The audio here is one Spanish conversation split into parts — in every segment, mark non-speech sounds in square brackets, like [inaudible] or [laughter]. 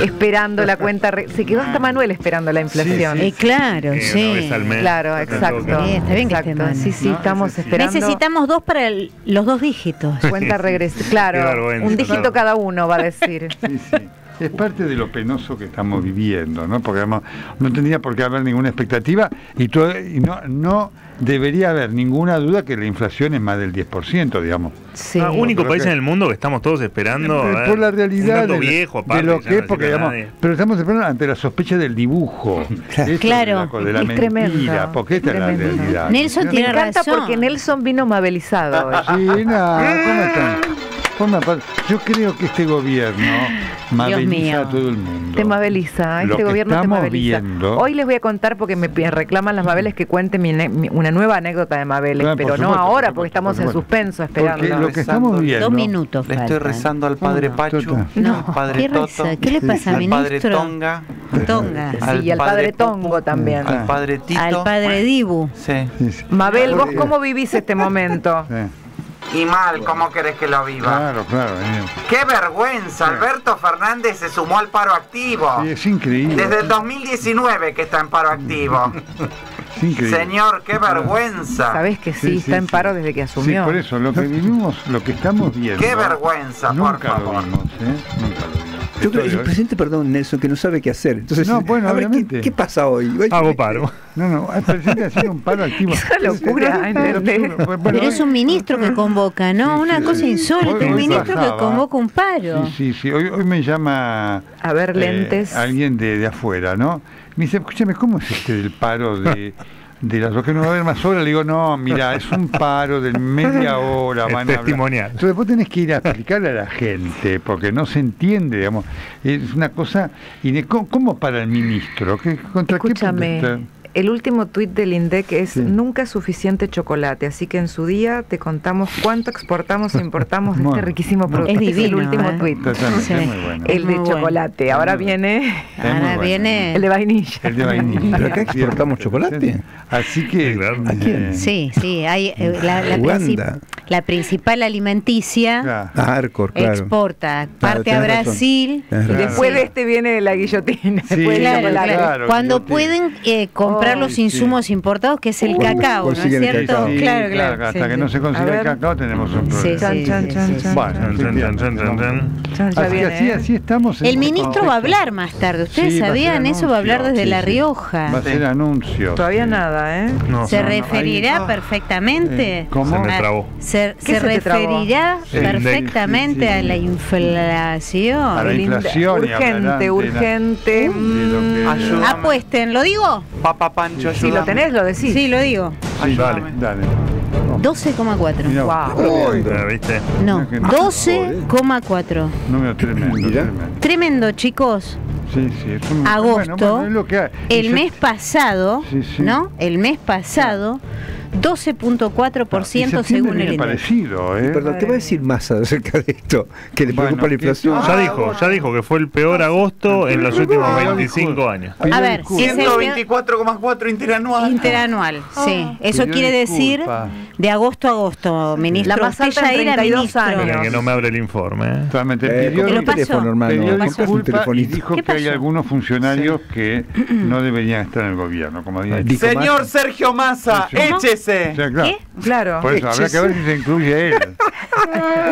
esperando la cuenta. re- Se quedó hasta Manuel esperando la inflación. Eh, claro, Eh, sí. Claro, Está exacto. Bien, está bien que esté Exacto. Sí, sí, ¿no? estamos sí. esperando. Necesitamos dos para el- los dos dígitos. cuenta regresiva. Qué Claro, un dígito claro. cada uno va a decir. Es parte de lo penoso que estamos viviendo, ¿no? Porque además no tendría por qué haber ninguna expectativa y, todo- y no, no debería haber ninguna duda que la inflación es más del 10%, digamos. Sí. Ah, único país que- en el mundo que estamos todos esperando. Eh, ver, por la realidad de, viejo, de aparte, lo ya que no es, porque sirve a digamos, nadie. pero estamos esperando ante la sospecha del dibujo. [laughs] Claro. De la, de la Es mentira, tremendo, porque esta es la realidad. Nelson ¿no? Me tiene encanta razón. porque Nelson vino mabelizado hoy. Sí, no, ¿cómo están? [laughs] Forma parte- Yo creo que este gobierno [gasps] mabeliza mío. a todo el mundo. Te mabeliza, Lo este que gobierno te estamos mabeliza. viendo- Hoy les voy a contar porque me reclaman las Mabeles que cuente mi ne- mi- una nueva anécdota de Mabeles, Claro, por pero no supuesto, ahora por porque estamos por en supuesto. suspenso esperando. Porque lo que estamos viendo. Dos minutos. Le estoy rezando al padre Uno. Pachu, Tota. No, al padre ¿qué Toto? ¿Qué le pasa, al padre ministro? Tonga, Tonga. Sí, y al padre Tongo también. al padre Tito. Al padre Dibu. Sí. Mabel, ¿vos cómo vivís este momento? Sí, Y mal, ¿cómo querés que lo viva? Claro, claro. eh. ¡Qué vergüenza! Alberto Fernández se sumó al paro activo. Sí, es increíble. Desde el 2019 que está en paro activo. [laughs] Es increíble. Señor, qué vergüenza. Sabés que sí, Sí, está sí, en sí. paro desde que Sí, asumió. por eso, lo que vivimos, lo que estamos viendo. Qué vergüenza, por lo favor. vimos, ¿eh? Nunca lo vimos. Yo creo que el de- presidente, perdón, Nelson, que no sabe qué hacer. Entonces, No, bueno, a ver, ¿qué, obviamente. qué pasa hoy? Hago paro. No, no, el presidente haciendo un paro activo. [laughs] Es una locura. Pero es un ministro que convoca, ¿no? Sí, Una sí, cosa sí. insólita. Hoy- Un ministro pasaba. que convoca un paro. Sí, sí, sí. Hoy, hoy me llama A ver, eh, lentes. alguien de, de afuera, ¿no? Me dice, escúchame, ¿cómo es este del paro de, de las dos que no va a haber más horas? Le digo, no, mira, es un paro de media hora. [laughs] Es van a hablar". testimonial. Entonces vos tenés que ir a explicarle a la gente, porque no se entiende, digamos. Es una cosa... ¿Cómo, cómo para el ministro? ¿Qué, ¿Contra qué Escúchame, está? El último tuit del INDEC es Sí. nunca suficiente chocolate, así que en su día te contamos cuánto exportamos e importamos de este Bueno, riquísimo bueno. producto. Es Este divino, el último ¿eh? tuit. Sí. bueno. El de Muy bueno. chocolate. Ahora viene Ahora viene. el de vainilla. El de vainilla. [laughs] ¿Pero acá exportamos chocolate? Así que... ¿A quién? Sí, sí. Hay, eh, la, la, Uganda. La principal alimenticia claro. Ah, Arcor, claro. exporta parte a. Brasil. Razón. después de este viene la guillotina. Sí, Claro, claro. Claro, Cuando guillotina. pueden eh, comprar Ay, los sí. insumos importados, que es el Cuando cacao, ¿no es cierto? Sí, claro, claro. Hasta sí, que no se consiga el cacao tenemos un problema. Así, ¿eh? así estamos. El este ministro va a hablar más tarde. ¿Ustedes sabían? Eso va a hablar desde La. Rioja. Va a ser anuncio. Todavía nada, ¿eh? ¿Se referirá perfectamente? ¿cómo? Se me a- trabó. Se, ¿Qué se se referirá Sí, perfectamente sí, sí. a la inflación. A la El inflación Urgente, urgente. mm, Ayuda. Apuesten, ¿lo digo? Papá Pancho, Si lo tenés, lo decís. Sí, lo digo. Sí, dale, dale. 12,4. Mirá, Wow. ¿Viste? No, Mirá que no. 12,4. Número tremendo, tremendo. Tremendo, chicos. Sí, sí, es un- Agosto, bueno, bueno, es lo que hay. Y El yo- mes pasado, Sí, sí. ¿no? El mes pasado, 12.4% y septiembre según el parecido, ¿eh? Perdón, ¿qué va a decir Massa acerca de esto? ¿Que le Bueno, preocupa la inflación? Ah, Ya dijo, ya dijo que fue el peor agosto en los últimos Ah, 25 años. A ver, disculpas. si es el 124,4 interanual. Interanual, sí. Eso quiere decir de agosto a agosto, ministro. La más ya en era 32 ministro. años. Que no me abre el informe. ¿eh? Totalmente. Eh, pidió, ¿Te lo pasó? teléfono, hermano. y dijo ¿Qué que hay algunos funcionarios que no deberían estar en el gobierno, como había dicho. Dijo Señor Massa. Sergio Massa, Sí, sí. Sea, claro. ¿Qué? Claro. Por eso habrá que ver si se incluye él. [laughs]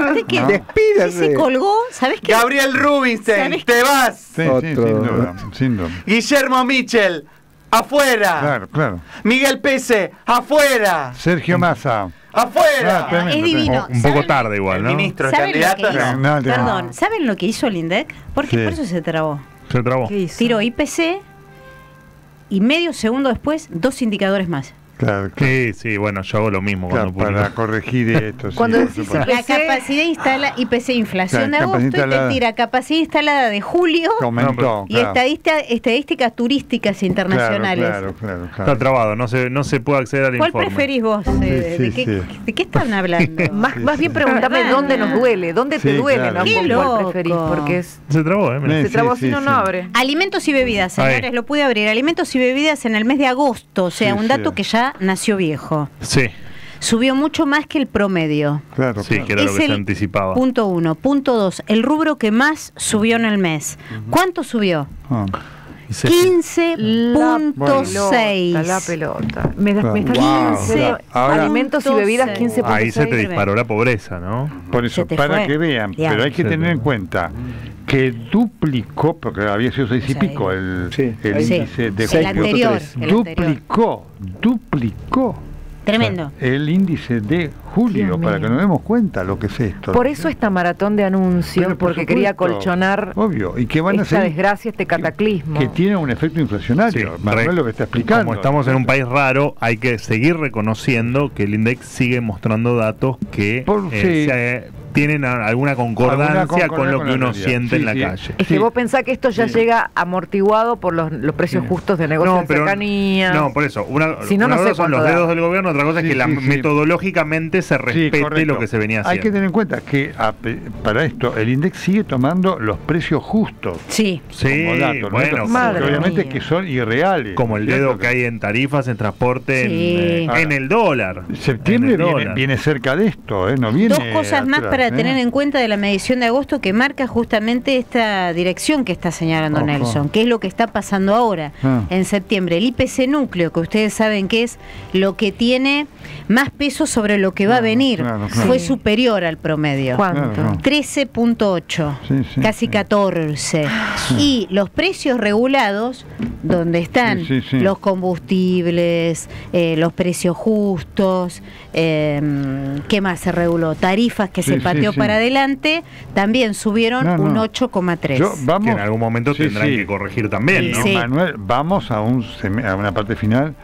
¿Usted qué? No. ¿Qué Despídase. se colgó? ¿Sabes qué? Gabriel Rubinstein, ¿Sabes? te vas. Sí, sí, Otro. sin duda, sin duda. Guillermo Michel, afuera. Claro, claro. Miguel Pese, afuera. Sergio Massa. Afuera. Ah, tremendo, Es divino. Un poco ¿Saben- tarde igual, El ¿no? ministro, el ¿Saben lo que candidato, hizo? no. No, no. Perdón, ¿saben lo que hizo el INDEC? Porque Sí. por eso se trabó. Se trabó. ¿Qué hizo? Tiró IPC y medio segundo después dos indicadores más. Claro, claro. Sí, sí, bueno, yo hago lo mismo Claro, cuando para publico. corregir esto. sí, Cuando por decís. La capacidad instalada, IPC inflación Claro, de agosto, y te tira capacidad instalada de julio Comentó, y claro. estadista- estadísticas turísticas internacionales. Claro, claro, claro, Está trabado, no se, no se puede acceder al ¿Cuál informe. preferís vos? eh, Sí, de, sí, qué, sí. de qué están hablando? [laughs] Más, más bien pregúntame ¿Verdad? dónde nos duele, dónde te Sí, duele, claro. ¿no? Qué ¿Con loco. cuál preferís? Porque es, Se trabó, ¿eh? Sí, se trabó sí, si no, sí. no abre. Alimentos y bebidas, señores, lo pude abrir. Alimentos y bebidas en el mes de agosto, o sea, Sí, un sí. dato que ya nació viejo. Sí. subió mucho más que el promedio. Claro, Sí, claro. que era lo Es que se anticipaba. Punto uno. Punto dos, el rubro que más subió en el mes. ¿Cuánto subió? Ah. Y se- 15.6. La pelota. Me, da- me está Wow. 15, Ahora- alimentos y bebidas 15 Ahí se te disparó la pobreza, ¿no? Por eso, para fue. que vean, Ya. pero hay que tener te- en cuenta que duplicó, porque había sido seis y pico el, Sí. el Sí. índice de El anterior. el anterior. duplicó, Tremendo. el índice de julio, Dios para mío. que nos demos cuenta lo que es esto. Por eso esta maratón de anuncios, por porque quería colchonar Obvio, y que van a esta ser desgracia, este cataclismo. que tiene un efecto inflacionario. Sí, Manuel re- lo que está explicando. Como estamos en un país raro, hay que seguir reconociendo que el INDEX sigue mostrando datos que Por- eh, sí. se- tienen alguna concordancia Alguna con lo con que uno realidad. siente en la sí. calle. Es que Sí. vos pensás que esto ya Sí. llega amortiguado por los, los precios Sí. justos de negocios de cercanía. no, por eso. Una, Si no, una no sé cosa son los da. dedos del gobierno, otra cosa Sí, es que la- metodológicamente se respete lo que se venía haciendo. Hay que tener en cuenta que a para esto el INDEX sigue tomando los precios justos. Sí. Sí, como dato, ¿no? bueno, Que obviamente mía. que son irreales. como el dedo que hay en tarifas, en transporte, en, Sí. eh, Ahora, en el dólar. Septiembre En el viene, dólar. viene cerca de esto, ¿eh? No viene Dos cosas más para ¿eh? tener en cuenta de la medición de agosto que marca justamente esta dirección que está señalando Ojo. Nelson, que es lo que está pasando ahora Ah. en septiembre. El IPC núcleo, que ustedes saben que es lo que tiene más peso sobre lo que va a venir, claro, claro. fue Sí. superior al promedio. ¿Cuánto? Claro, no. 13.8, Sí, sí, casi sí. 14. Y los precios regulados, donde están Sí, sí, sí. los combustibles, eh, los precios justos, eh, ¿qué más se reguló? Tarifas que Sí, se sí, pateó sí. para adelante, también subieron No, no. un 8,3. Yo- vamos, que en algún momento Sí, tendrán sí. que corregir también, ¿no? Sí. Manuel, vamos a, un, a una parte final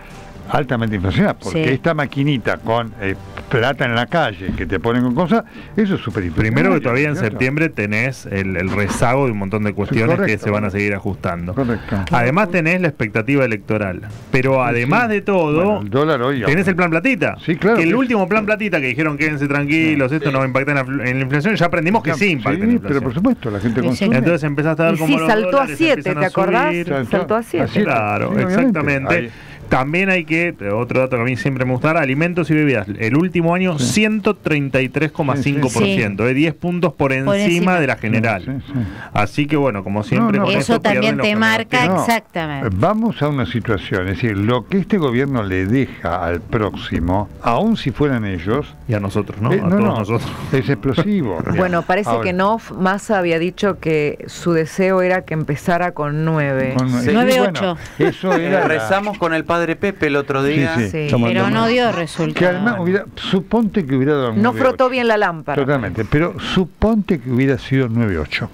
altamente inflacionada, porque Sí. esta maquinita con eh, plata en la calle que te ponen con cosas, eso es súper Primero que todavía en septiembre tenés el, el rezago de un montón de cuestiones que correcto. se van a seguir ajustando. Correcto. Además tenés la expectativa electoral. Pero además de todo, Bueno, el dólar hoy tenés el plan platita. Sí, claro, Que el sí. último plan platita que dijeron quédense tranquilos, esto no va a impactar en la, fl- en la inflación, ya aprendimos que sí impacta en la Sí, inflación. pero por supuesto, la gente consume. Entonces empezaste a ver Y cómo sí, los saltó a dólares 7, empiezan ¿te acordás? Saltó Saltó a a 7. siete. Claro, exactamente. Ahí. También hay que, otro dato que a mí siempre me gustará, alimentos y bebidas. El último año, 133,5%, de 10 puntos por encima, encima. de la general. Sí, sí. Así que bueno, como siempre, No, no. Eso también te marca. No, exactamente. Vamos a una situación, es decir, lo que este gobierno le deja al próximo, aun si fueran ellos, Y a nosotros, ¿no? eh, a todos nosotros. es explosivo. [laughs] Bueno, parece Ahora, que no. Massa había dicho que su deseo era que empezara con 9. con- Sí. sí, Nueve, bueno, ocho. Eso era la- Rezamos con el padre Pepe el otro día. Sí, sí. Sí. Pero no dio Que resultado. además hubiera, suponte que hubiera dado No 9-8. frotó bien la lámpara. Totalmente, pero suponte que hubiera sido 9-8.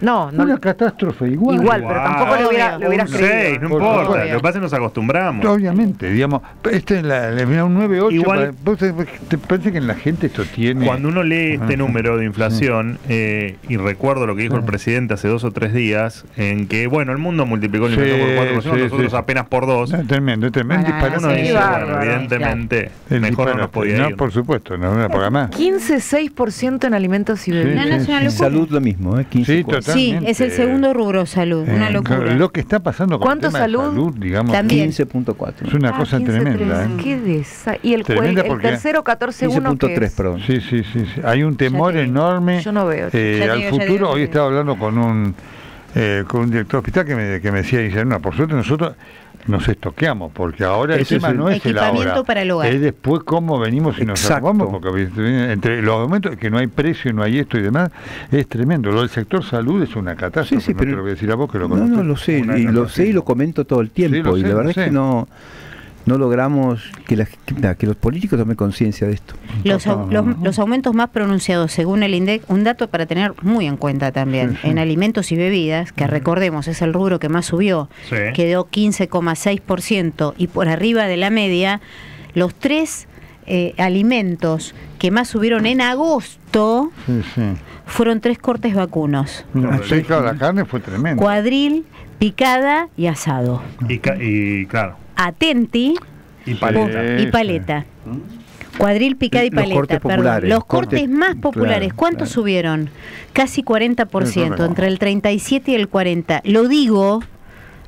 No, no. Una catástrofe igual. Igual, pero Igual. tampoco le hubiera, le hubieras creído. 6, no Por importa. supuesto. Lo que pasa es que nos acostumbramos. Obviamente, digamos, este es la, la- un 9-8. Igual- para- ¿vos te, te parece que en la gente esto tiene. Cuando uno lee Ajá. este número de inflación, eh, y recuerdo lo que dijo Sí. el presidente hace dos o tres días, en que, bueno, el mundo multiplicó la Sí, inflación por 4%, sí, nosotros sí. apenas por 2. Es tremendo, es tremendo. Para disparate. Uno Sí, dice, bueno, evidentemente, El mejor no nos podía No, ir. por supuesto, no, no, porque además. 15-6% en alimentos y Sí, bebidas. No, no, es una sí. locura. Salud lo mismo, ¿eh? 15, Sí, cuatro. Sí, totalmente. es el segundo rubro salud, una Eh, locura. Lo que está pasando con el ¿Cuánto tema de salud? salud, digamos, También. 15.4. es una Ah, cosa 15, tremenda. ¿eh? Qué desa- Y el, Tremenda el porque- tercero 14-1 que 15.3, es. perdón. Sí, sí, sí, sí. Hay un temor enorme Yo no veo. eh, al futuro. digo, Hoy estaba hablando con un eh, con un director de hospital que me, que me decía, dice, no, por suerte nosotros nos estoqueamos, porque ahora el Ese es tema el- no es el ahora, para el hogar. es después cómo venimos y nos armamos, porque entre los aumentos, que no hay precio, no hay esto y demás, es tremendo. Lo del sector salud es una catástrofe, Sí, sí, no pero- te lo voy a decir a vos que lo No, no, lo sé, y lo sé y lo comento todo el tiempo. Sí, y sé, la verdad es que no, no logramos que, la- que- los políticos tomen conciencia de esto. Los, au- los, los aumentos más pronunciados según el INDEC, un dato para tener muy en cuenta también, Sí, sí. en alimentos y bebidas, que recordemos es el rubro que más subió, Sí. quedó 15,6% y por arriba de la media, los tres eh, alimentos que más subieron en agosto Sí, sí. fueron tres cortes vacunos, claro, la carne fue tremenda. cuadril, picada y asado. Y, ca- y claro, Atenti y paleta. y paleta. Cuadril, picada y Los paleta, cortes perdón. populares, Los cortes- cortes más populares, claro, ¿cuánto claro. subieron? Casi 40%, Sí, correcto. entre el 37 y el 40. Lo digo,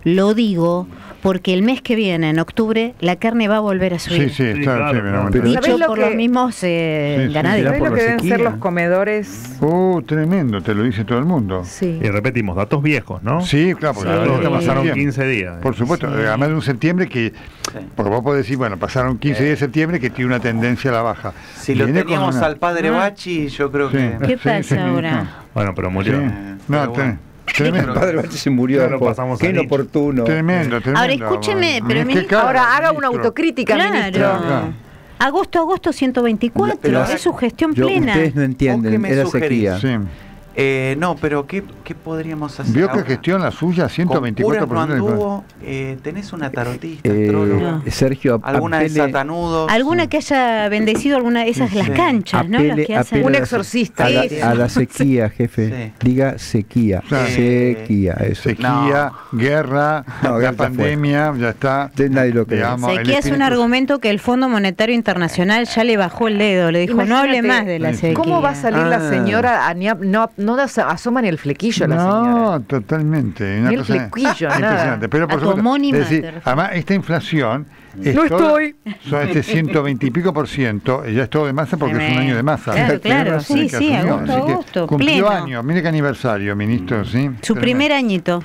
lo digo, porque el mes que viene, en octubre, la carne va a volver a subir. Sí, sí, Sí, claro, sí, Pero- Dicho ¿Sabés lo por que- los mismos eh, Sí, sí, ganaderos. ¿Sabés lo que deben ser los comedores? Uh, tremendo, te lo dice todo el mundo. Sí. Y repetimos, datos viejos, ¿no? Sí, claro, porque pasaron septiembre. 15 días. Por supuesto, Sí. eh, además de un septiembre que, porque vos podés decir, bueno, pasaron 15 días de septiembre que tiene una tendencia a la baja. Si lo teníamos una- al padre Ah. Bachi, yo creo Sí. que... ¿Qué Sí, pasa sí, ahora? Bueno, pero Sí. murió. pero No, tremendo. El padre Bache se murió. Ya lo por- pasamos qué inoportuno. Tremendo, tremendo. Ahora, escúcheme, pero Qué ministro- cara, Ahora haga una autocrítica, Claro. ministro. Claro. Agosto, agosto 124, Pero es su gestión Yo- plena. ustedes no ¿Vos qué entienden, me era sugerís? sequía. Sí. Eh, no, pero ¿qué, qué podríamos hacer Vio que ahora? gestión la suya, Con curas 124% no de anduvo, eh, ¿Tenés una tarotista, Eh, astróloga? Sergio, ¿Alguna de apele- Satanudos? Alguna que haya bendecido alguna de esas, las Sí. canchas, ¿no? Las apele- que hacen. apele Un a la- exorcista. A la, Sí. a la sequía, [laughs] jefe. Sí. Diga sequía. Claro. Sequía, eso. sequía, guerra, No, la pandemia, ya está. Nadie lo cree. Digamos, Sequía es un argumento que el Fondo Monetario Internacional ya le bajó el dedo, le dijo, no hable Imagínate, más de la sequía. ¿Cómo va a salir la Ah. señora? a ni a- no, no as- asoma ni el flequillo la señora. No, totalmente. Una Ni el cosa flequillo, nada. impresionante. Pero por A supuesto, homónima es decir, además, esta inflación. es No toda- estoy. Son este 120 y pico por ciento, y ya es todo de masa porque es un año de masa. Claro, claro, sí, sí, agosto, agosto, Cumplió pleno. años, mire qué aniversario, ministro, ¿sí? Su Tremendo. primer añito.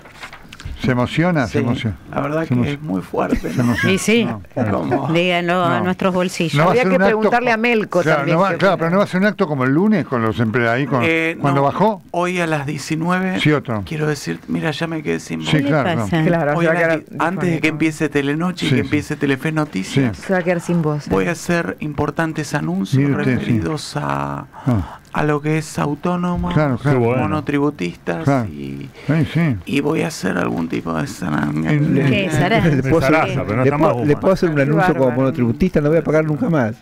Se emociona, Sí, se emociona. La verdad Se que es muy fuerte. ¿no? emociona. Sí, sí. No. Díganlo a nuestros bolsillos. Habría que acto preguntarle a Melco claro, también no va- qué claro, pero no va a ser un acto como el lunes con los empleados ahí, con, Eh, cuando no, bajó. Hoy a las 19. Sí, otro. Quiero decir, mira, ya me quedé sin Sí, claro, Hoy las antes de que empiece Telenoche y Sí, que sí. empiece Telefe Noticias, Se va a quedar sin voz. voy a hacer importantes anuncios referidos a, Ah, a lo que es autónomo, Claro, claro. Qué bueno. monotributistas Claro. y, sí, sí. y voy a hacer algún tipo de saranga. Le puedo, hacer, Zaraza, pero no le está puedo- más le Guzmán. puedo hacer un anuncio como monotributista, no voy a pagar nunca más.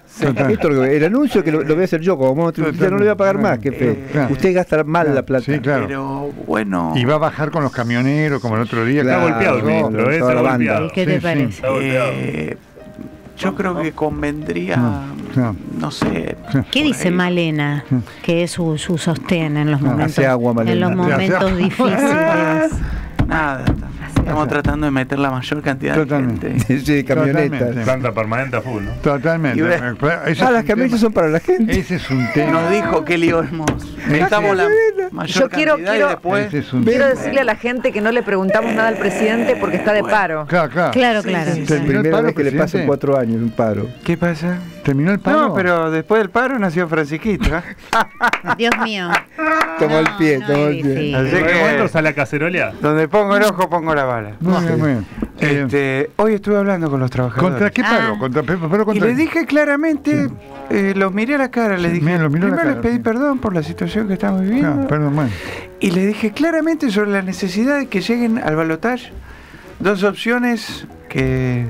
Esto el anuncio que lo, lo voy a hacer yo como monotributista no lo voy a pagar más. Eh. Usted gasta mal la plata. Sí, claro. Pero bueno, Y va a bajar con los camioneros como el otro día. Claro, Está golpeado el ministro, ¿eh? toda Está la banda. golpeado. ¿Y qué te parece? Yo creo que convendría, No, no. no sé, ¿Qué dice ahí. Malena? Que es su, su sostén en los No, momentos, agua, en los momentos difíciles. [laughs] Nada, estamos tratando de meter la mayor cantidad Totalmente. de gente. [laughs] Sí, camionetas. Planta permanente a full, ¿no? Totalmente. Ah, es las camionetas son para la gente. Ese es un tema. Nos dijo que Kelly Olmos. Necesitamos la mayor Yo quiero- cantidad quiero- y después. Ese es un Quiero tema. decirle a la gente que no le preguntamos nada al presidente porque está de paro. Claro, claro. Claro, Sí, claro. sí, sí. Terminó el Primera paro, vez que le pasa en presidente. cuatro años un paro. ¿Qué pasa? ¿Terminó el paro? No, pero después del paro nació Francisquito. ¿eh? [laughs] Dios mío. Tomó el No, pie, no tomó el pie. difícil. Así ¿De que- cuándo sale a cacerolear? Donde pongo el ojo, pongo la bala. Muy bien, muy bien. Eh, Este, hoy estuve hablando con los trabajadores. ¿Contra qué paro? Ah. ¿Contra, pero Y contra les dije claramente, eh, los miré a la cara, les dije, Bien, los miró a la primero les cara, pedí sí. perdón por la situación que estamos viviendo, Claro, perdón, bueno. y les dije claramente sobre la necesidad de que lleguen al balotaje dos opciones que,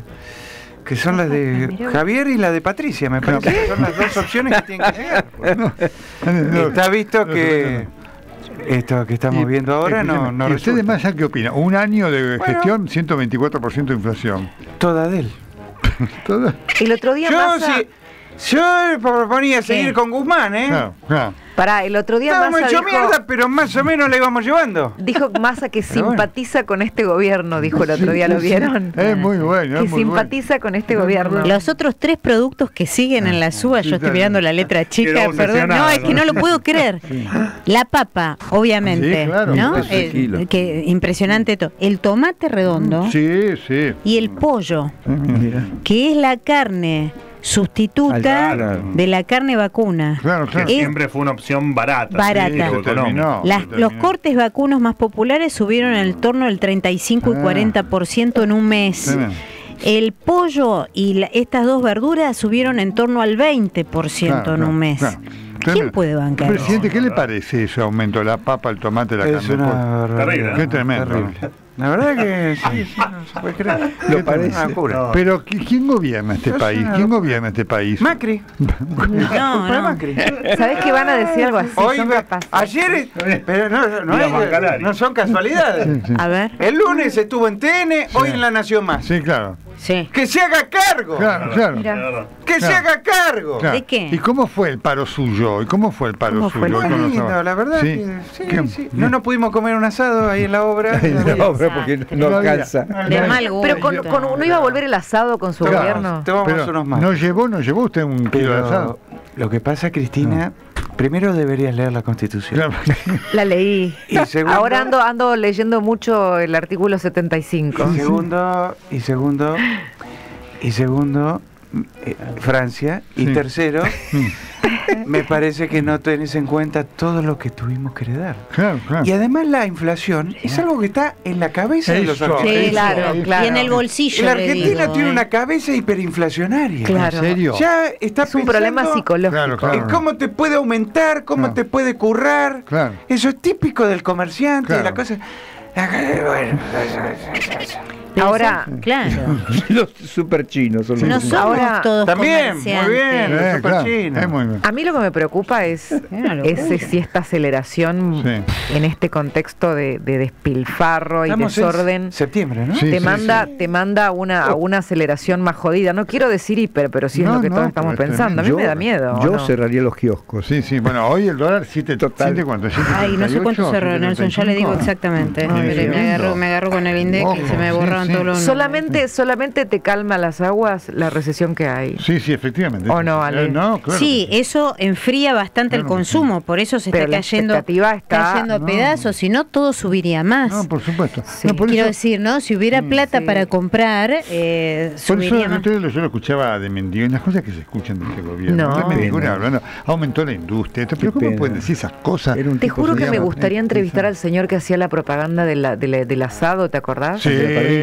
que son las de Javier y la de Patricia, me parece que son las dos opciones que tienen que [laughs] llegar. No, Está visto que esto que estamos Y- viendo ahora no, no ¿Y ustedes más ya qué opinan? Un año de Bueno. gestión, 124% de inflación. Toda de él. [laughs] Todo- El otro día Yo, sí, yo proponía seguir con Guzmán, ¿eh? Claro. pará, el otro día Estábamos Massa hecho dijo, mierda, pero más o menos la íbamos llevando. dijo Massa que Pero bueno. simpatiza con este gobierno, dijo el otro día, ¿lo vieron? Es muy bueno, Que es muy bueno. simpatiza con este gobierno. Los otros tres productos que siguen en la suba, yo estoy mirando la letra chica, Quedó perdón, no, es que no lo puedo creer. La papa, obviamente, Sí, claro. ¿no? Un peso el Eh, kilo. que impresionante todo. El tomate redondo Sí, sí. y el pollo, Mira. que es la carne sustituta Claro. de la carne vacuna. Claro, claro. Siempre fue una opción barata. Barata. sí, Se económica. terminó, Las- se los cortes vacunos más populares subieron en torno del 35 y Ah. 40% en un mes. Tremendo. El pollo y la- estas dos verduras subieron en torno al 20% Claro, en un mes. claro. ¿Quién puede bancar? Presidente, ¿qué le parece ese aumento? La papa, el tomate, la Es carne. una Qué tremendo. Terrible. La verdad que sí, sí, no se puede creer. Lo parece. Pero ¿qui- ¿quién gobierna este Es país? ¿Quién gobierna este país? Macri. [laughs] No, no. Macri. ¿Sabés que van a decir algo así? Hoy, Son capaces. ayer, pero no, no, no son casualidades. A ver. El lunes estuvo en TN, hoy en La Nación Más. Sí, claro. Sí. Que se haga cargo. Claro, claro. Mira, Que se Claro. haga cargo. claro. ¿De qué? ¿Y cómo fue el paro suyo? ¿Y cómo fue el paro ¿Cómo suyo? Muy lindo, la verdad. Sí. que sí. No nos pudimos comer un asado ahí en la obra. [laughs] No, pero porque no No alcanza. De mal gusto. pero con, con- no iba a volver el asado con su Claro. gobierno. Tomamos Pero unos más. ¿no llevó, no llevó usted un kilo de asado? lo que pasa, Cristina, primero deberías leer la Constitución. [laughs] La leí. Y segundo- Ahora ando, ando leyendo mucho el artículo 75. Y segundo, y segundo, y segundo, eh, Francia. Y Sí. tercero, [laughs] me parece que no tenés en cuenta todo lo que tuvimos que heredar. Claro, claro. Y además la inflación es algo que está en la cabeza de los argentinos. Sí, claro. claro. Y en el bolsillo. Argentino digo, tiene ¿eh? una cabeza hiperinflacionaria. Claro. ¿En serio? Ya está Es un problema psicológico. Claro, claro. en cómo te puede aumentar, cómo Claro. te puede currar. Claro. Eso es típico del comerciante, de la cosa. Bueno, Pero Ahora- [laughs] son- claro. Los super chinos son No los somos Ahora- todos También, muy bien. los Eh, claro. chinos. Es muy bien. A mí lo que me preocupa es, es si esta aceleración Sí. en este contexto de, de despilfarro y Estamos en desorden septiembre, ¿no? Sí, te sí, manda sí. te manda a una, a una aceleración más jodida. No quiero decir hiper, pero sí es No, lo que no, todos estamos pero es pensando. A mí Yo- me da miedo. ¿o Yo no? cerraría los kioscos. Sí, sí. Bueno, hoy el dólar 7, Total. siete, ¿cuánto? Ay, no sé cuánto 7.38, cerró, Nelson, ya le digo 7.35. exactamente. Me, agarró, me agarró con el index y se me sí, borraron sí. todos los números. Solamente, solamente te calma las aguas la recesión que hay. Sí, sí, efectivamente. ¿O no, Ale? Eh, no, claro. Sí, eso enfría bastante el Claro consumo, por eso se Pero está la cayendo, expectativa está- cayendo a no. pedazos, si no todo subiría más. No, por supuesto. Sí. No, por Quiero eso, decir, ¿no? Si hubiera plata sí. para comprar, eh, Por eso más. yo lo escuchaba de mendigo, y las cosas que se escuchan de este gobierno. No. Hablando, aumentó la industria. esto, Pero ¿cómo pueden decir esas cosas? Te juro que me gustaría entrevistar al señor que hacía la propaganda de la- de la- del asado, ¿te acordás? Sí,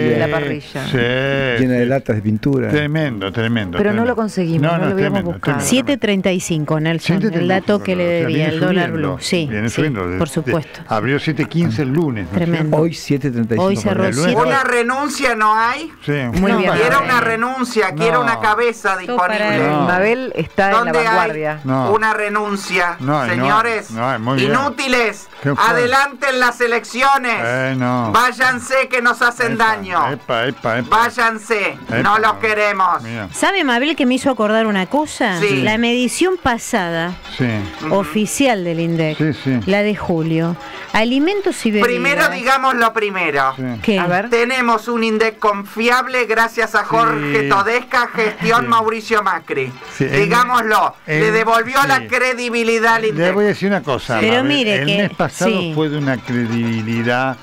de la parrilla. De la parrilla. Sí, Llena de latas de pintura. Tremendo, tremendo. Pero no lo conseguimos, no lo habíamos buscado. tremendo. 7.35, Nelson, el dato que le debía, el dólar blue. Sí, viene sí, por de- supuesto. abrió 7.15 el lunes. ¿no es Tremendo. Hoy 7.35. Hoy cerró por el siete. lunes. Una renuncia no hay. Sí. Muy No, bien. Quiero una renuncia, quiero No. una cabeza disponible. No. Mabel está en la ¿Dónde vanguardia. hay No. una renuncia? No, no, Señores, no, es muy bien. inútiles, ¿Qué fue? adelanten las elecciones. Eh, no. Váyanse que nos hacen Epa, daño. Epa, epa, epa. Váyanse, Epa. no los queremos. Mira, ¿Sabe, Mabel, que me hizo acordar una cosa? Sí. La medición pasada sí. oficial del INDEC, Sí, sí. la de julio, alimentos y bebidas. Primero digamos lo primero. Sí. ¿Qué? A ver. Tenemos un INDEC confiable gracias a Jorge Sí. Todesca, gestión Sí. Mauricio Macri. Digámoslo, le devolvió sí. la credibilidad al Le INDEC. voy a decir una cosa. Pero Mabel. mire el que- mes pasado sí. fue de una credibilidad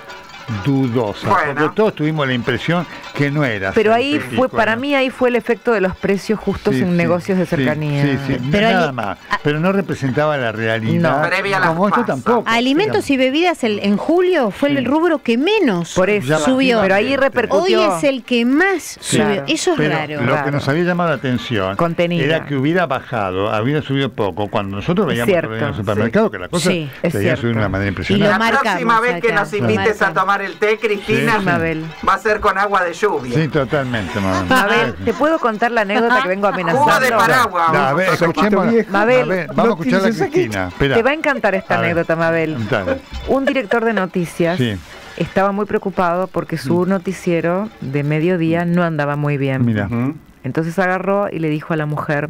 dudosa. Bueno. Porque todos tuvimos la impresión que no era. Pero ahí fue, para ¿no? mí ahí fue el efecto de los precios justos Sí, en sí, negocios de cercanía. Sí, sí, Pero nada ahí- más. Pero no representaba la realidad. No. Previa a las como esto tampoco. Alimentos y bebidas el- en julio fue el rubro que menos Por eso. subió. Pero ahí Hoy repercutió. es el que más Sí. subió. Eso es Pero raro. Lo Claro. que nos había llamado la atención Contenida. era que hubiera bajado, había subido poco. Cuando nosotros veíamos cierto, en el supermercado que la cosa se había subido de una manera Y impresionante. lo La próxima vez que nos invites a tomar el té, Cristina, Sí, Mabel. va a ser con agua de lluvia. Sí, totalmente, Mabel. Mabel, ¿te puedo contar la anécdota que vengo amenazando? De paraguas. No, a ver, vamos a tomar. escuchemos. Mabel, vamos no a escuchar a Cristina. Espera. Te va a encantar esta A anécdota, Mabel. Dale. Un director de noticias Sí. estaba muy preocupado porque su noticiero de mediodía no andaba muy bien. Mira. Entonces agarró y le dijo a la mujer,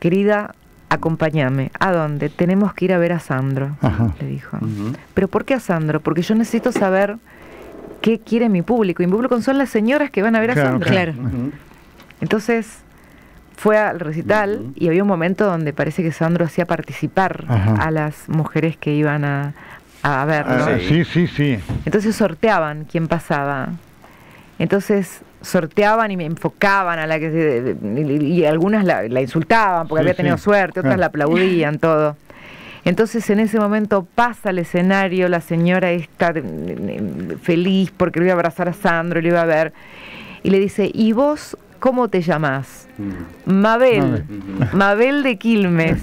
querida, acompáñame. ¿A dónde? Tenemos que ir a ver a Sandro, Ajá. le dijo. ¿Pero por qué a Sandro? Porque yo necesito saber qué quiere mi público. Y mi público son las señoras que van a ver a Claro, Sandro. Claro. Entonces fue al recital y había un momento donde parece que Sandro hacía participar Ajá. a las mujeres que iban a, a verlo. Ah, sí, sí, sí. Entonces sorteaban quién pasaba. Entonces sorteaban y me enfocaban a la que se- y, y algunas la, la insultaban porque Sí, había tenido sí, suerte, otras la aplaudían, todo. Entonces en ese momento pasa al escenario, la señora está feliz porque lo iba a abrazar a Sandro, lo iba a ver, y le dice, ¿y vos cómo te llamás? Mabel, Mabel de Quilmes.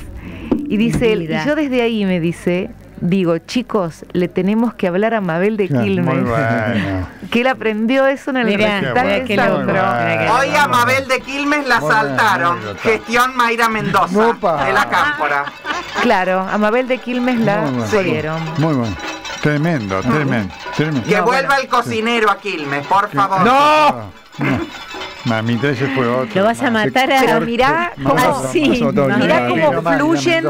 Y dice él, y yo desde ahí me dice, digo, chicos, le tenemos que hablar a Mabel de Quilmes. Muy bueno. [laughs] Que él aprendió eso en el Mirá, recital de Sandro. Hoy a Mabel de Quilmes la saltaron. Gestión Mayra Mendoza, Opa. de la Cámpora. Claro, a Mabel de Quilmes la Muy bueno. jodieron. Muy bueno. Tremendo, tremendo, tremendo. Que No, vuelva el cocinero a Quilmes, por favor. ¡No! no. Mamita, ese fue otro. Lo vas a matar a. Pero mirá cómo, Así. mirá cómo fluyen.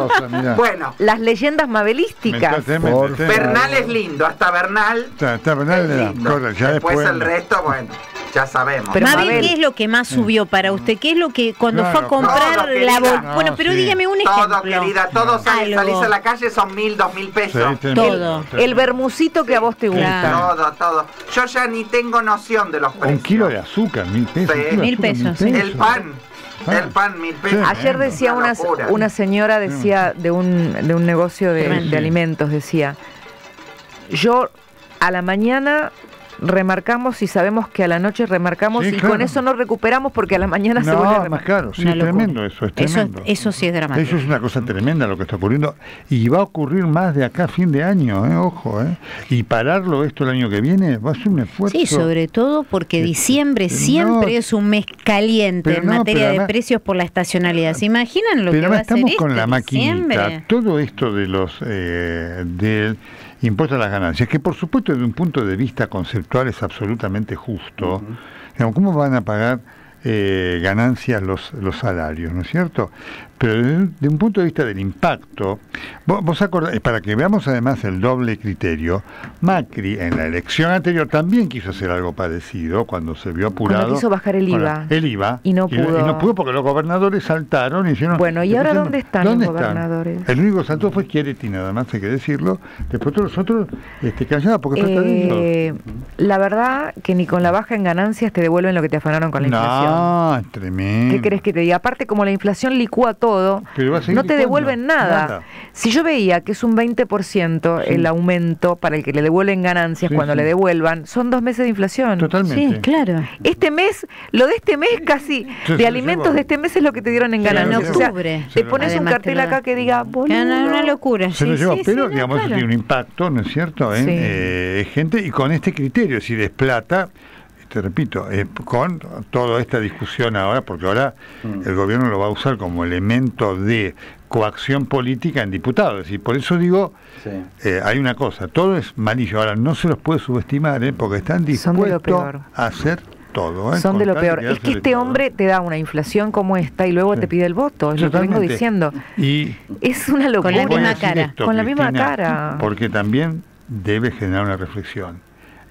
Bueno, las leyendas mabelísticas. Bernal es lindo, hasta Bernal Está, está Bernal da, lindo. corre, ya después, después. el resto, bueno, ya sabemos. Pero Mabel, Mabel- ¿qué es lo que más subió para usted? ¿Qué es lo que cuando Claro, fue a comprar todo, la querida. bolsa? No, bueno, pero sí. dígame un todo, ejemplo. querida, todo Algo. salís a la calle son mil, dos mil Sí, pesos. Todo. tremendo. El bermucito que a vos te gusta. Claro. Todo, todo. Yo ya ni tengo noción de los precios. Un kilo de azúcar, mil pesos. Mil pesos, sí. El pan, Ah. el pan, mil pesos. Sí. Ayer decía Una una, señora, decía de un, de un negocio de alimentos, decía, yo a la mañana remarcamos y sabemos que a la noche remarcamos Sí, y claro. con eso no recuperamos porque a la mañana se vuelve a más remarcar. caro, sí, Una es tremendo eso, es Eso, es- tremendo. eso sí es dramático. Eso es una cosa tremenda lo que está ocurriendo y va a ocurrir más de acá a fin de año, ¿eh? ojo, ¿eh? y pararlo esto el año que viene va a ser un esfuerzo. Sí, sobre todo porque diciembre no, siempre es un mes caliente en no, materia de además- precios por la estacionalidad. ¿Se imaginan lo Pero que va a ser estamos este con la maquinita, diciembre? todo esto de los eh, del impuesto a las ganancias, que por supuesto desde un punto de vista conceptual es absolutamente justo. Digamos, ¿Cómo van a pagar eh, ganancias los, los salarios, ¿no es cierto? Pero desde, de un punto de vista del impacto, vos, vos acordás- para que veamos además el doble criterio, Macri en la elección anterior también quiso hacer algo parecido cuando se vio apurado. quiso bajar el IVA. el IVA. Y no y pudo. no pudo porque los gobernadores saltaron y hicieron... Bueno, ¿y ahora dónde están los gobernadores? El único que saltó fue Chiaretti, nada más hay que decirlo. Después todos los otros este, callados porque trata de ellos. Eh, la verdad que ni con la baja en ganancias te devuelven lo que te afanaron con la inflación. No, es tremendo. ¿Qué querés que te diga? Aparte, como la inflación licúa todo, no te licuando. devuelven nada. Nada. Si yo veía que es un 20% el aumento para el que le devuelven ganancias Sí, cuando sí. le devuelvan, son dos meses de inflación. Totalmente. Sí, claro. Este mes, lo de este mes casi, de alimentos de este mes es lo que te dieron en ganancias. O sea, te pones un Además cartel acá que diga, boludo. Una, una locura. Se sí, lo sí, pero sí, no, digamos eso claro. tiene un impacto, ¿no es cierto? En Sí. eh, gente y con este criterio, si es plata, te repito, eh, con toda esta discusión ahora, porque ahora Mm. el gobierno lo va a usar como elemento de coacción política en diputados. Y por eso digo, Sí. eh, hay una cosa, todo es malillo. Ahora no se los puede subestimar, ¿eh? porque están dispuestos a hacer todo. ¿eh? Son Con de lo peor. Es que este todo. hombre te da una inflación como esta y luego Sí. te pide el voto. Es lo que vengo diciendo. Y Es una locura. Con la misma cara. esto, Con la misma Cristina, cara. Porque también debe generar una reflexión.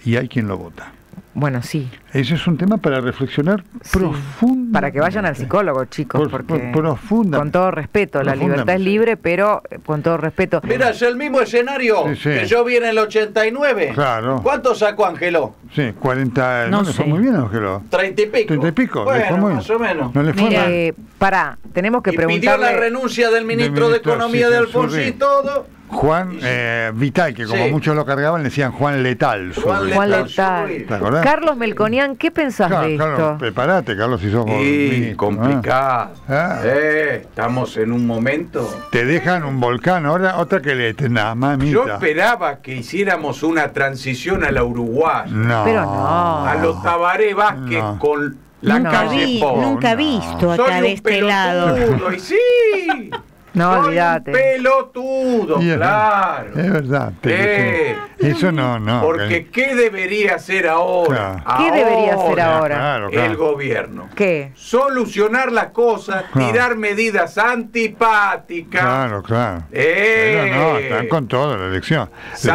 Y hay quien lo vota. Bueno, sí. Ese es un tema para reflexionar Sí. profundamente. Para que vayan al psicólogo, chicos, Por- porque por- profunda- con todo respeto, la libertad es libre, pero eh, con todo respeto. Mira, es el mismo escenario Sí, sí. que yo vi en el 89. Claro. ¿Cuánto sacó Angeló? Sí, 40. No, No le fue muy bien, Ángelo. ¿Treinta y pico? 30 y pico. le fue muy más o menos. No le fue Mira, mal. Pará, tenemos que y pidió la preguntarle. renuncia del ministro, ministro, de Economía sí, de sí, Alfonso y todo. Juan eh, Vital, que como Sí. muchos lo cargaban, le decían Juan Letal. Juan Surri. Juan Letal, Letal. Surri. ¿Te acordás? Carlos Melconian, ¿qué pensás Claro, de esto? Carlos, prepárate, Carlos, si sos ministro, complicado. Ah. Eh, estamos en un momento. Te dejan un volcán, ahora otra que le nada mamita. Yo esperaba que hiciéramos una transición a la Uruguay. No. Pero no. A los Tabaré Vázquez No. con la nunca calle vi, nunca no. visto Soy acá de un este lado. y sí. [laughs] No, Soy olvídate. Un pelotudo, es- claro. Es verdad. Eh. Eso no, no. Porque ¿qué debería hacer ahora? Claro. ¿Qué debería hacer Ahora, ahora? Claro, claro. El gobierno. ¿Qué? Solucionar las cosas, Claro. tirar medidas antipáticas. Claro, claro. Eh. Pero no, están con todo la elección. Le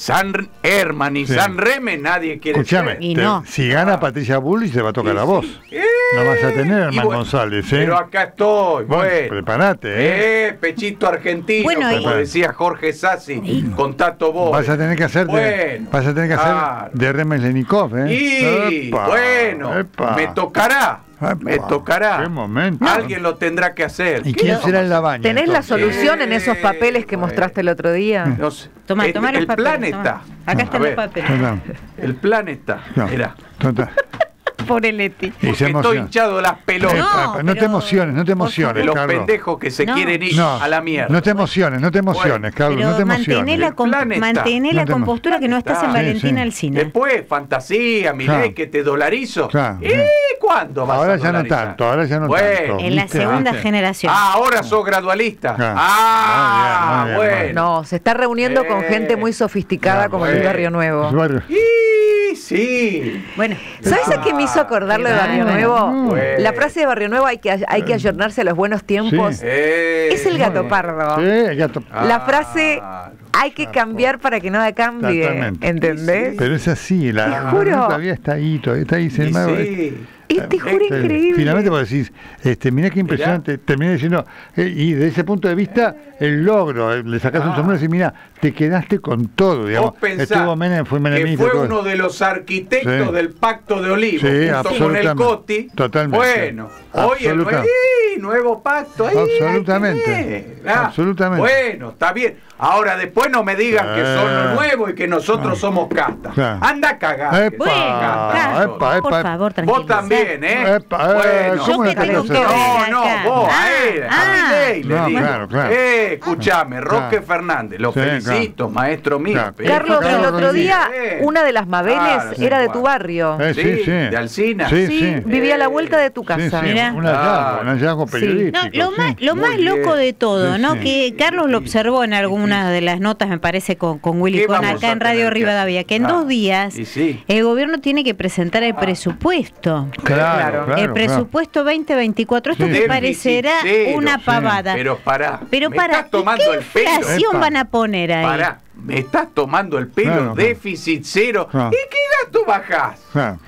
San Herman y Sí. San Reme nadie quiere ser. Y te- no. si gana Patricia Bullrich se va a tocar a vos. Eh. No vas a tener, Y hermano bueno, González, ¿eh? Pero acá estoy, Bueno, bueno. prepárate, ¿eh? Eh, pechito argentino, Bueno, como y- decía Jorge Sassi, con Tato Boy. Vas a tener que hacer de, Bueno, vas a tener que hacer claro. de Remes Lenikov, ¿eh? Y Epa, bueno, epa. me tocará, me tocará. qué momento. Alguien lo tendrá que hacer. ¿Y ¿Qué quién será a el Labaña? ¿Tenés la solución en esos papeles que mostraste el otro día? No sé. Toma, el, los el papeles. planeta. toma. Acá están los papeles. El planeta. total. Pobre Leti. Y Porque se estoy hinchado las pelotas. No, no te pero- emociones, no te emociones, de los Carlos. pendejos que se No. quieren ir No, a la mierda. no te emociones, no te emociones, Bueno, Carlos, Pero no te emociones. la, El está. mantené la te compostura que no estás en Sí, Valentina sí. Alcina. Después, fantasía, mi Claro. que te dolarizo. Claro. ¿Y cuándo vas Ahora a ya no tanto, ahora ya no Bueno. tanto. En la segunda ¿Viste? generación. Ah, ahora sos gradualista. Ah, bien, bueno. No, se está reuniendo con gente muy sofisticada como bueno. Barrio Nuevo. Sí. Bueno, ¿Sabes a qué me hizo acordar lo de Barrio. Nuevo? Bueno. La frase de Barrio Nuevo hay que, hay que ayornarse a los buenos tiempos. Sí. Eh, Es el gato pardo. Sí, el gato. La Ah, frase hay que cambiar para que nada cambie. Totalmente. ¿Entendés? Pero es así, la, Te juro. todavía está ahí, todavía está ahí. sin embargo, sí. Y te juro este, increíble. Finalmente vos decís, este, mirá qué impresionante, terminé diciendo, eh, y desde ese punto de vista, el logro, eh, le sacás un Ah. sombrero y decís, mira, te quedaste con todo, digamos. Vos pensás Estuvo Menem, fue que fue todo. uno de los arquitectos Sí. del Pacto de Olivos, Sí, junto con el. Coti. Totalmente. Bueno, hoy el nuevo pacto. ahí, Absolutamente. ahí. Ah, Absolutamente. Bueno, está bien. Ahora después no me digan que son Eh. lo nuevo y que nosotros somos castas. Claro. Anda a cagar. Epa, castas. epa, epa, por epa. favor, Vos tranquilo. también, ¿eh? Epa, eh, bueno, ¿cómo Yo le que tengo que no, no, vos, Ah, a él, a ah. Milei, le No, digo. claro, claro. Eh, escuchame, Roque. Fernández, lo Sí, felicito, maestro mío. Claro. Carlos, Carlos el otro día una de las Mabeles Claro, sí, era de tu barrio. Eh, sí, Sí, sí. de Alsina. Sí, Sí, sí. vivía a la vuelta de tu casa. sí, Mirá. un hallazgo, un hallazgo Sí. periodístico. No, lo sí. más, lo loco de todo, Sí, ¿no? sí. Que Carlos lo observó en algunas de las notas, me parece, con, con Willy ¿Qué Con acá en Radio Rivadavia, que en Ah, dos días el gobierno tiene que presentar el presupuesto. Claro, claro. el presupuesto 2024. Esto te parecerá una pavada. Pero pará. Pero me para, estás ¿y tomando ¿qué inflación van a poner ahí? Pará, me estás tomando el pelo, Claro, claro. déficit cero. Claro. ¿Y qué gato bajás? Claro,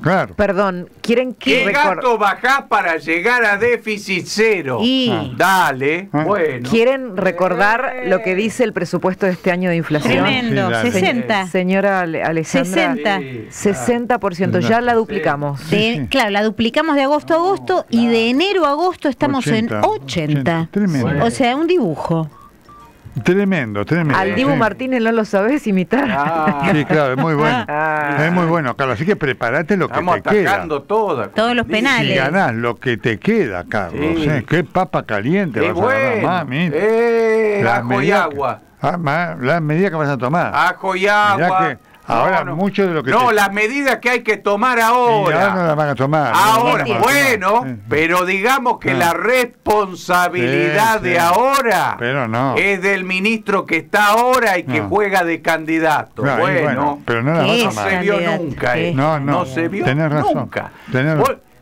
claro. Perdón, ¿quieren que ¿Qué gato bajás para llegar a déficit cero? Y- Dale, Ah. bueno. ¿Quieren recordar lo que dice el presupuesto de este año de inflación? Tremendo, Sí, dale. 60. Señora Ale- Alejandra, 60. Sí, 60%, ya la duplicamos. De- Sí, sí. Claro, la duplicamos de agosto a agosto y de enero a agosto estamos 80, en 80. Tremendo. O sea, un dibujo. Tremendo, tremendo. Al Dibu sí. Martínez no lo sabés imitar. Ah, Sí, claro, es muy bueno. Ah. Es muy bueno, Carlos. Así que prepárate lo que estamos te queda. atacando todas. Todos los penales. ganás lo que te queda, Carlos. Sí. ¿eh? Qué papa caliente Qué vas a ganar, bueno. mami. Eh, ajo y agua. que- ah, ma- las medidas que vas a tomar. Ajo y agua. Ahora mucho de lo que No, te- las medidas que hay que tomar ahora. ahora no las van a tomar. no Ahora, bueno, pero digamos que Ah. la responsabilidad Sí, de sí. ahora Pero no. es del ministro que está ahora y que No. juega de candidato. Bueno, bueno, pero no las ¿Qué va a es? no tomar. se vio nunca. Eh. No, no, se vio tenés razón, nunca. tenés.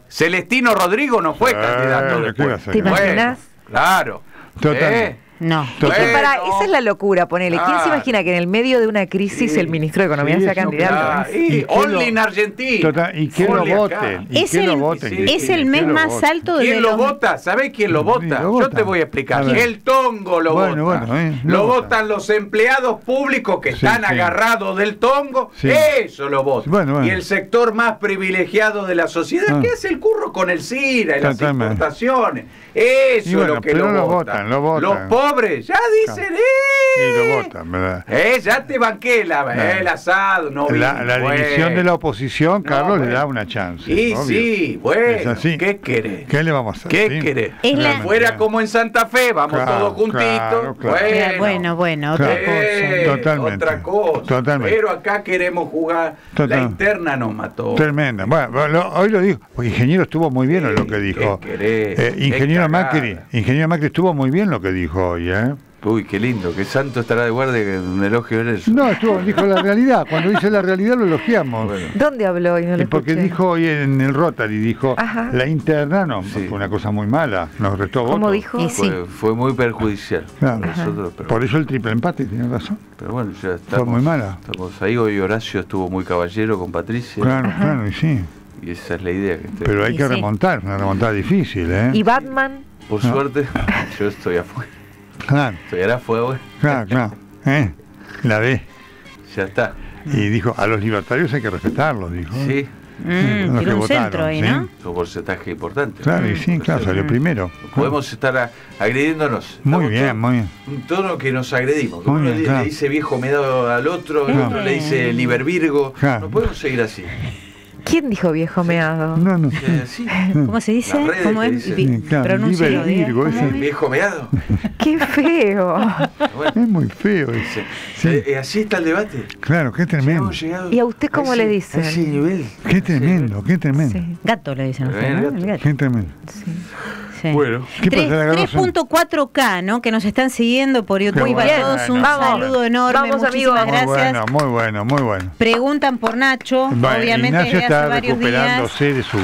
Celestino Rodrigo no fue Eh, candidato ¿qué después. ¿Te Bueno, imaginas? claro. Totalmente. No. Es que Bueno. para, esa es la locura, ponele. ¿Quién se imagina que en el medio de una crisis Sí. el ministro de Economía Sí, sea candidato? claro. ¿Y Y only lo- en Argentina. Total, y que lo voten. Es el, voten. sí, que- es sí, el que mes más voten. alto de ¿Quién lo vota? ¿Sabés quién lo vota? lo Yo vota. te voy a explicar. A. El tongo lo Bueno, vota. bueno, eh, lo lo vota. votan los empleados públicos que Sí, están sí. agarrados del tongo. Sí. Eso lo vota. Bueno, bueno. Y el sector más privilegiado de la sociedad, Ah. que es el curro con el CIRA y las importaciones. Eso Y bueno, es lo que pero lo, votan. votan, lo votan. Los pobres ya dicen, Claro. ¡eh! Y lo votan, ¿verdad? Eh, ya te banqué la, Claro. el asado, no La, la bueno. división de la oposición, No, Carlos, le bueno. da una chance. Y obvio. sí, bueno. ¿qué querés? ¿Qué le vamos a hacer? ¿Qué sí? querés? Es la- Fuera como en Santa Fe, vamos Claro, todos juntitos. claro, claro. Mira, Bueno, bueno, bueno, otra Claro. eh, cosa. Totalmente. Otra cosa. Totalmente. Pero acá queremos jugar. Total. La interna nos mató. Tremenda. Bueno, bueno, lo- hoy lo dijo. Porque ingeniero estuvo muy bien en lo que ¿Qué dijo. querés? Eh, Qué ingeniero. Macri. Ingeniero Macri estuvo muy bien lo que dijo hoy, ¿eh? Uy, qué lindo, qué santo estará de guardia que un elogio en eso. No, estuvo, dijo la realidad. Cuando dice la realidad lo elogiamos. Bueno. ¿Dónde habló y no lo porque escuché? dijo hoy en el Rotary, dijo, Ajá. la interna no, Sí. fue una cosa muy mala, nos restó votos. ¿Cómo dijo? Y sí. Fue, fue muy perjudicial Claro. para nosotros, pero, Por eso el triple empate, tiene razón. pero bueno, ya estamos, muy mala. estamos ahí. Hoy Horacio estuvo muy caballero con Patricia Claro, claro, y sí. Y esa es la idea. Que Pero hay Y que sí. remontar, una remontada difícil, ¿eh? ¿Y Batman? Por No. suerte, [laughs] yo estoy afuera. Claro, Estoy ahora fuego, claro, claro. ¿eh? La ve. ya está. Y dijo, a los libertarios hay que respetarlos, dijo. Sí, Mm, Los tiene que un votaron, centro ahí. ¿no? un porcentaje importante. Claro, y sí, Por claro, salió primero. Podemos estar a- agrediéndonos. Muy bien, todos- muy bien. Un tono que nos agredimos. uno bien, le, claro. le dice viejo me dado al otro, el Claro. otro le dice Liber Virgo. Claro. No podemos seguir así. ¿Quién dijo viejo meado? No, no. Eh, sí. [laughs] ¿Cómo se dice? ¿Cómo es? dicen. Claro. Viejo meado. [laughs] ¡Qué feo! Es muy feo ese. Sí, Eh, eh, así está el debate. claro, qué tremendo. ¿Y a usted cómo ese- le dicen? a ese nivel. Qué tremendo, qué tremendo. Sí, Gato le dicen a usted, Eh, ¿no? gato. Qué tremendo. Sí. Bueno. ¿Qué Tres- pasa, Garrosa? 3.4K, ¿no? Que nos están siguiendo por YouTube. Qué Para bueno. todos un Vamos. saludo enorme. Vamos, Muchísimas amigos. Muy gracias. bueno, muy bueno, muy bueno. Preguntan por Nacho, Bueno, obviamente Ignacio desde hace está varios días. recuperándose de su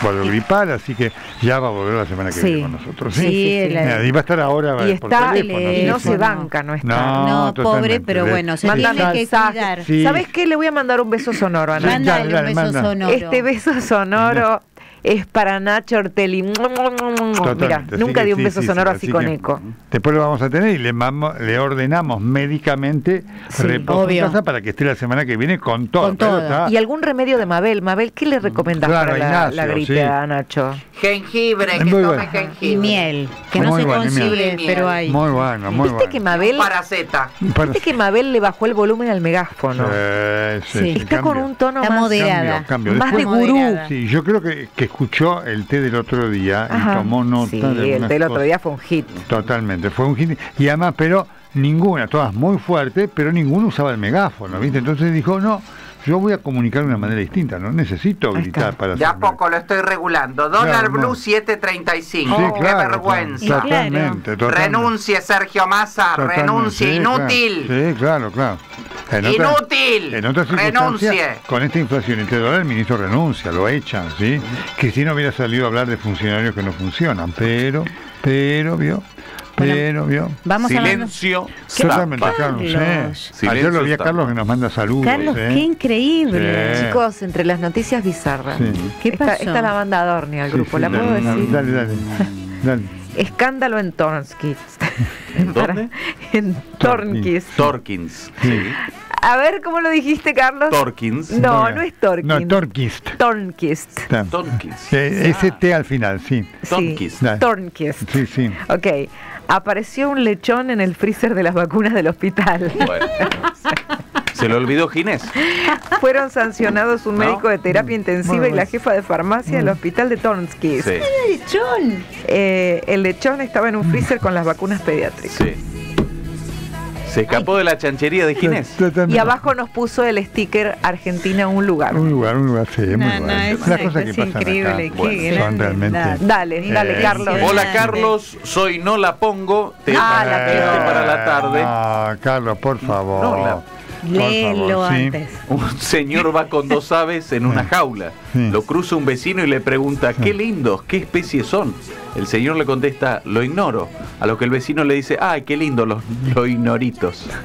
cuadro gripal, así que ya va a volver la semana que Sí. viene con nosotros. Sí, ¿sí? sí, sí. la- Y va a estar ahora Y por está, teléfono. y no sí, se banca, no está. No, No, pobre, pero bueno, se tiene que cuidar. Sí. ¿Sabes qué? Le voy a mandar un beso sonoro a Nacho. Mándale dale, un beso sonoro. Este beso sonoro es para Nacho Ortelli. Mira, nunca así di que un beso sí, sonoro sí, así así con que- eco. Después lo vamos a tener y le, mamo- le ordenamos médicamente Sí, reposo obvio. en casa para que esté la semana que viene con todo. Con pero todo. está- ¿Y algún remedio de Mabel? Mabel, ¿qué le recomendás Claro, para la, Ignacio, la gripe sí. a Nacho? Jengibre, que Muy tome bueno. jengibre. Y miel, que no Muy se bueno, Miel. pero hay. Muy bueno, muy ¿Viste bueno. que Mabel, Paraceta. Para- viste que Mabel le bajó el volumen al megáfono? Sí, sí, Sí. sí, Está con un tono Está más, moderada. Cambio, cambio. más de gurú. Sí, yo creo que, que escuchó el té del otro día Ajá. y tomó nota Sí, de el algunas del otro día fue un hit. Totalmente, fue un hit. Y además, pero ninguna, todas muy fuertes, pero ninguno usaba el megáfono, ¿viste? Entonces dijo, no, yo voy a comunicar de una manera distinta, no necesito gritar para De a hacer- poco lo estoy regulando. Dólar Claro, Blue no. 735. Sí, Qué claro, vergüenza. claro, Claro. Totalmente, totalmente. Renuncie, Sergio Massa. Totalmente, Renuncie. sí, Inútil. claro. Sí, claro, claro. En Inútil. En otras circunstancias, Renuncie. con esta inflación este dólar, el ministro renuncia, lo echan, ¿sí? Cristina hubiera salido a hablar de funcionarios que no funcionan, pero, pero, vio, pero, vio. Vamos. Silencio. Zapa. Carlos. Carlos. sí. Silencio Ayer lo vi a está. Carlos que nos manda saludos. Carlos, ¿eh? qué increíble. Sí. Chicos, entre las noticias bizarras. Sí. ¿Qué esta la banda Adorni al grupo, Sí, ¿la puedo decir? Dale, dale. dale. [laughs] Escándalo en Tornskis. [laughs] ¿En dónde? en Tornskis. Torkins. Sí. A ver, ¿cómo lo dijiste, Carlos? Torkins. No, Bueno. no es Torkins. No, Torquist. Tornkist. Está. Torkins. Eh, Ese T al final, sí. Dale. Tornkist. Sí, sí. Ok. Apareció un lechón en el freezer de las vacunas del hospital. Bueno. [laughs] Se lo olvidó Ginés. Fueron sancionados un ¿No? médico de terapia intensiva Muy y la jefa de farmacia del hospital de Tornskis. Sí. Lechón. Eh, el lechón estaba en un freezer con las vacunas pediátricas. Sí. Se escapó de la chanchería de Ginés. Y abajo nos puso el sticker Argentina un lugar. Un lugar, un lugar, sí, muy No, es Las cosas que pasan increíble, acá qué Bueno, son realmente... Dale, dale, Eh, Carlos. Hola. Carlos, soy No La Pongo. Te Ah, la para la tarde. Ah, Carlos, por favor. No, la- Léelo sí. antes. Un señor va con dos [laughs] aves en una jaula. Sí. Lo cruza un vecino y le pregunta, qué lindos, qué especies son. El señor le contesta, lo ignoro. A lo que el vecino le dice, ay, qué lindo los, los ignoritos. [laughs]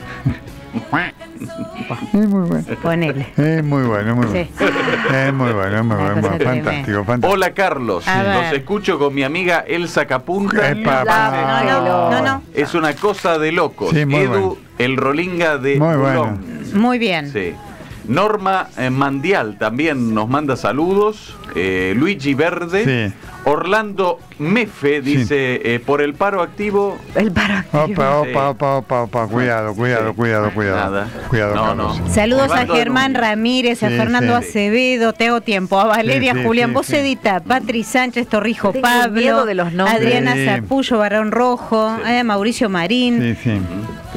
Es muy bueno. Ponele. Es muy bueno, es muy bueno. Sí. Es muy bueno, es muy bueno. Fantástico, fantástico. Hola Carlos, los escucho con mi amiga Elsa Capunta. No, no, no, no. Es una cosa de locos. Sí, muy Edu, bueno. El Rolinga de Muy bueno. Muy bien. Sí. Norma eh, Mandial también nos manda saludos. Eh, Luigi Verde. Sí. Orlando Mefe dice, eh, por el paro activo... El paro activo. Opa, Sí. opa, opa, opa, opa. Cuidado, cuidado, Sí. cuidado, cuidado. Nada. Cuidado, No, no. Saludos a Germán Núñez. Ramírez, a Sí, Fernando sí. Acevedo, Teo Tiempo, a Valeria Sí, sí, Julián sí, Bocedita, Patri Sánchez, Torrijo Tengo Pablo, de los nombres. Adriana Sí. Zapullo, Barón Rojo, Sí. eh, Mauricio Marín, Sí, sí.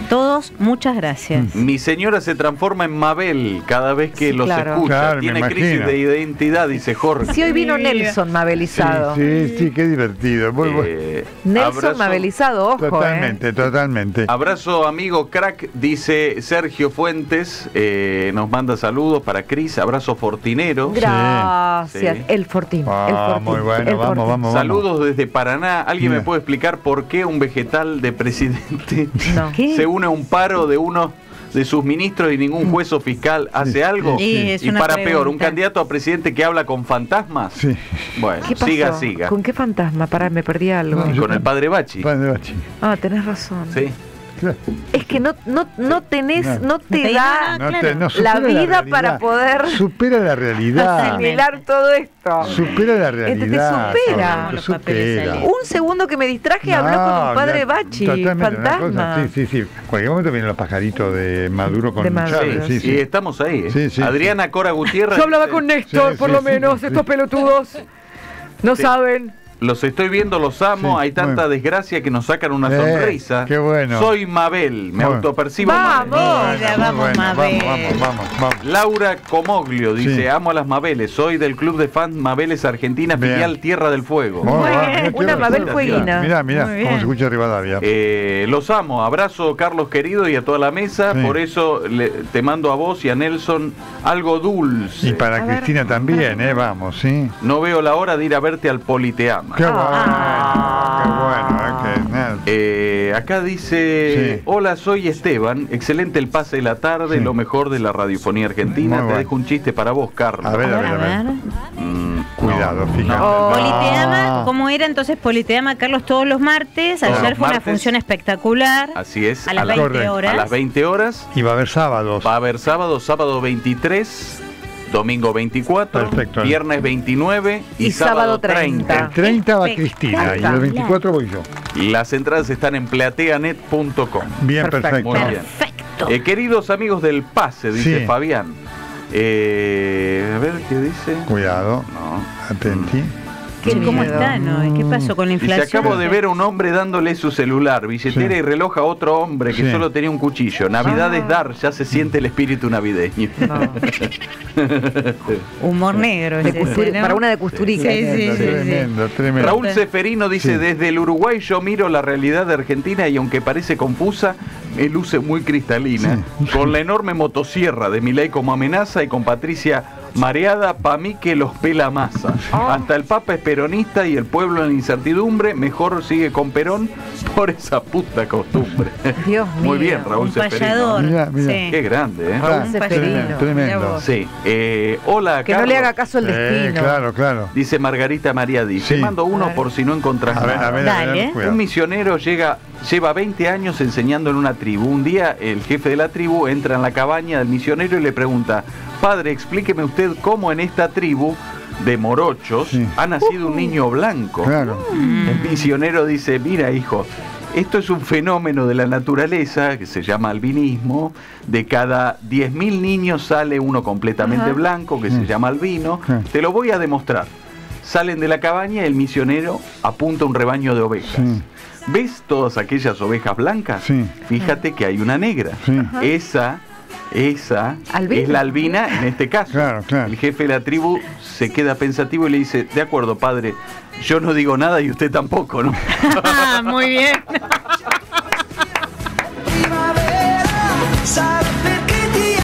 todos, muchas gracias. Mi señora se transforma en Mabel cada vez que Sí, los claro. escucha. Claro, Tiene crisis de identidad, dice Jorge. Si hoy vino. Nelson mabelizado. Sí, sí, sí, qué divertido. Muy bueno. Eh, Nelson abrazo- mabelizado, ojo, Totalmente, ¿eh? totalmente. Abrazo amigo crack, dice Sergio Fuentes, eh, nos manda saludos para Cris, abrazo fortinero. Gracias. Sí. El Fortín. Ah, el Fortín. muy bueno, el vamos, Fortín. vamos, Saludos desde Paraná. ¿Alguien me puede explicar por qué un vegetal de presidente [laughs] se une a un paro de uno de sus ministros y ningún juez o fiscal hace algo? Sí, y para peor, un candidato a presidente que habla con fantasmas. Sí. Bueno, ¿Qué pasó? siga, siga. ¿Con qué fantasma? Pará, me perdí algo. No, yo- Con el padre Bachi. Padre Bachi. Ah, tenés razón. Sí. Es que no, no, no tenés, No. no te da No no, la vida realidad. para poder Supera la realidad. asimilar todo esto. Supera la Este te realidad. supera. Te Los papeles supera. Un segundo que me distraje habló con un padre ya- Bachi, fantasma. sí, sí, sí. Cualquier momento vienen los pajaritos de Maduro con De Maduro. Chávez. Sí, Y sí. estamos ahí. ¿eh? Sí, sí, Adriana Cora Gutiérrez. Yo hablaba con Néstor, Sí, por sí, lo sí, menos, sí. estos pelotudos no Sí. saben. Los estoy viendo, los amo. Sí, Hay tanta bueno. desgracia que nos sacan una Eh, sonrisa. qué bueno. Soy Mabel, me Bueno. autopercibo Vamos. Mabel. Vamos, Mabel. Vamos, vamos, vamos. Laura Comoglio dice, Sí. amo a las Mabeles, soy del club de fans Mabeles Argentina, Bien. filial Tierra del Fuego. Muy bien, una Mabel Fueguina. Mirá, mirá, cómo se escucha Rivadavia. Eh, los amo, abrazo Carlos querido y a toda la mesa, Sí. por eso le- te mando a vos y a Nelson algo dulce. y para A ver. Cristina también, ¿eh? Vamos, ¿sí? No veo la hora de ir a verte al Qué Ah. bueno, qué bueno, ¿eh? Nada. Eh, acá dice, Sí. hola, soy Esteban, excelente el pase de la tarde, Sí. lo mejor de la radiofonía argentina. Muy Te bueno. dejo un chiste para vos, Carlos. A ver, a ver, a ver. Mm, Cuidado, no, fíjate. no. Politeama. ¿cómo era entonces Politeama, Carlos, todos los martes? Ayer los fue una función espectacular. Así es, A las la- 20 Correcto. horas. a las 20 horas. Y va a haber sábados. Va a haber sábado, sábado 23, domingo 24, Perfecto. viernes 29 y, Y sábado 30. El 30 va Cristina y el 24 voy yo. Las entradas están en plateanet.com. Bien, Perfecto. perfecto. Muy bien. Perfecto. Eh, queridos amigos del pase, dice Sí. Fabián. Eh, a ver qué dice. Cuidado, No. atenti. ¿Qué- ¿Cómo miedo. está? No? ¿Qué pasó con la Dice, inflación? acabo de ver a un hombre dándole su celular, billetera Sí. y reloj a otro hombre que Sí. solo tenía un cuchillo. Navidad Ah. es dar, ya se siente el espíritu navideño. [laughs] Humor negro. De es ese, Custuri- ¿no? Para una de. Sí, sí, Tremendo, sí, sí. tremendo, tremendo. Raúl Seferino dice, Sí. desde el Uruguay yo miro la realidad de Argentina y aunque parece confusa, me luce muy cristalina. Con la enorme motosierra de Milei como amenaza y con Patricia mareada, pa' mí que los pela masa. Ah. Hasta el Papa es peronista y el pueblo en incertidumbre, mejor sigue con Perón por esa puta costumbre. Dios [laughs] Muy mío. bien, Raúl Un Seferino. Sí. Qué grande, ¿eh? Raúl Ah, Seferino. tremendo. Sí. Eh, hola, Que no le haga caso el Eh, destino. claro, claro. Dice Margarita Mariadi. Sí. Te mando uno por si no encontrás A ver, nada. a ver, a ver, Dale. cuidado. Un misionero llega, lleva 20 años enseñando en una tribu. Un día el jefe de la tribu entra en la cabaña del misionero y le pregunta, padre, explíqueme usted cómo en esta tribu de morochos Sí. ha nacido un niño blanco. Claro. El misionero dice, mira hijo, esto es un fenómeno de la naturaleza que se llama albinismo. De cada 10.000 niños sale uno completamente Ajá. blanco que se llama albino. Sí. Te lo voy a demostrar. Salen de la cabaña y el misionero apunta un rebaño de ovejas. Sí. ¿Ves todas aquellas ovejas blancas? Sí. Fíjate que hay una negra. Sí. Esa, esa es la albina en este caso. El jefe de la tribu se queda pensativo y le dice, de acuerdo, padre, yo no digo nada y usted tampoco, ¿no? Ah, muy bien.